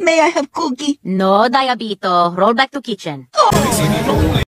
May I have cookie? No, Diabito. Roll back to kitchen.